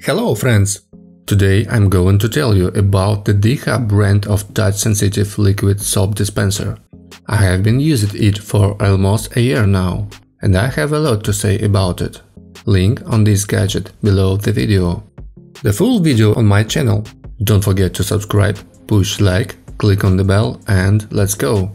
Hello friends! Today I'm going to tell you about the Dehub brand of touch-sensitive liquid soap dispenser. I have been using it for almost a year now, and I have a lot to say about it. Link on this gadget below the video. The full video on my channel. Don't forget to subscribe, push like, click on the bell and let's go!